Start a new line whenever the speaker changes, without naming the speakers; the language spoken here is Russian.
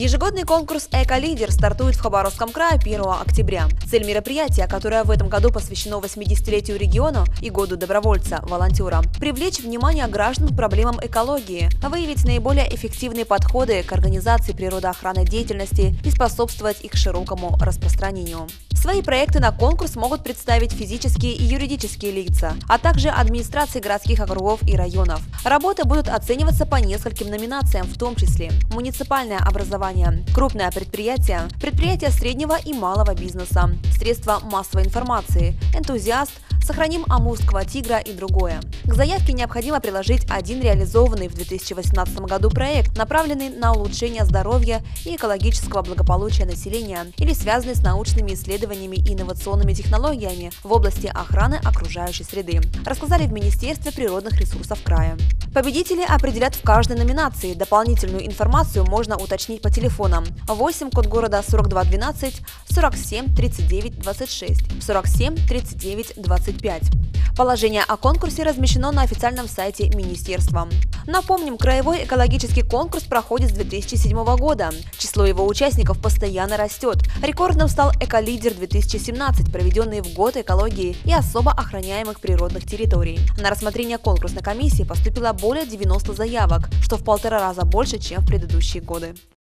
Ежегодный конкурс «Эко-лидер» стартует в Хабаровском крае 1 октября. Цель мероприятия, которое в этом году посвящено 80-летию региона и году добровольца-волонтера, привлечь внимание граждан к проблемам экологии, выявить наиболее эффективные подходы к организации природоохранной деятельности и способствовать их широкому распространению. Свои проекты на конкурс могут представить физические и юридические лица, а также администрации городских округов и районов. Работы будут оцениваться по нескольким номинациям, в том числе муниципальное образование, крупное предприятие, предприятие среднего и малого бизнеса, средства массовой информации, энтузиаст – Сохраним амурского тигра и другое. К заявке необходимо приложить один реализованный в 2018 году проект, направленный на улучшение здоровья и экологического благополучия населения или связанный с научными исследованиями и инновационными технологиями в области охраны окружающей среды, рассказали в Министерстве природных ресурсов края. Победители определят в каждой номинации. Дополнительную информацию можно уточнить по телефонам 8 код города 4212 47 39 26 47 39 25. Положение о конкурсе размещено на официальном сайте Министерства. Напомним, краевой экологический конкурс проходит с 2007 года. Число его участников постоянно растет. Рекордным стал «Эколидер-2017», проведенный в год экологии и особо охраняемых природных территорий. На рассмотрение конкурсной комиссии поступило более 90 заявок, что в полтора раза больше, чем в предыдущие годы.